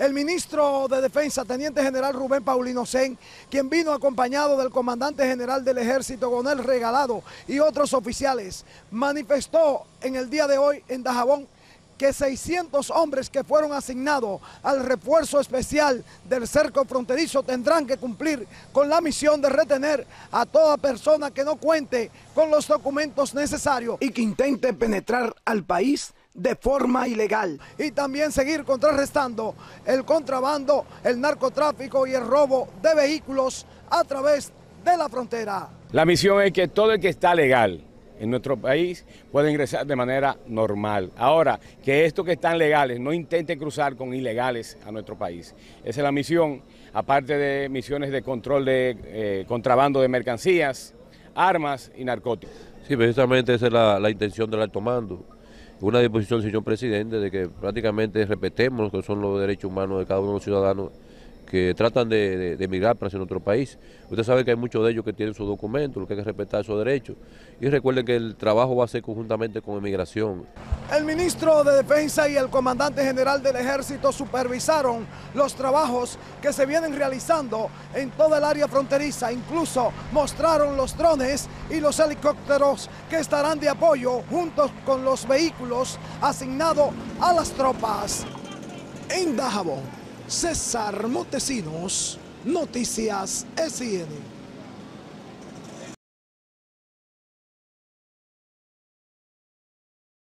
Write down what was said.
El ministro de Defensa, Teniente General Rubén Paulino Sen, quien vino acompañado del comandante general del ejército, Gonel Regalado, y otros oficiales, manifestó en el día de hoy en Dajabón que 600 hombres que fueron asignados al refuerzo especial del cerco fronterizo tendrán que cumplir con la misión de retener a toda persona que no cuente con los documentos necesarios. Y que intente penetrar al país de forma ilegal y también seguir contrarrestando el contrabando, el narcotráfico y el robo de vehículos a través de la frontera. La misión es que todo el que está legal en nuestro país pueda ingresar de manera normal. Ahora, que estos que están legales no intenten cruzar con ilegales a nuestro país. Esa es la misión, aparte de misiones de control de eh, contrabando de mercancías, armas y narcóticos. Sí, precisamente esa es la, la intención del alto mando una disposición, señor presidente, de que prácticamente respetemos lo que son los derechos humanos de cada uno de los ciudadanos que tratan de, emigrar para nuestro país. Usted sabe que hay muchos de ellos que tienen sus documentos, lo que hay que respetar esos derechos. Y recuerden que el trabajo va a ser conjuntamente con emigración. El ministro de Defensa y el comandante general del ejército supervisaron los trabajos que se vienen realizando en toda el área fronteriza. Incluso mostraron los drones y los helicópteros que estarán de apoyo juntos con los vehículos asignados a las tropas. En Dajabón César Montesinos, Noticias SN.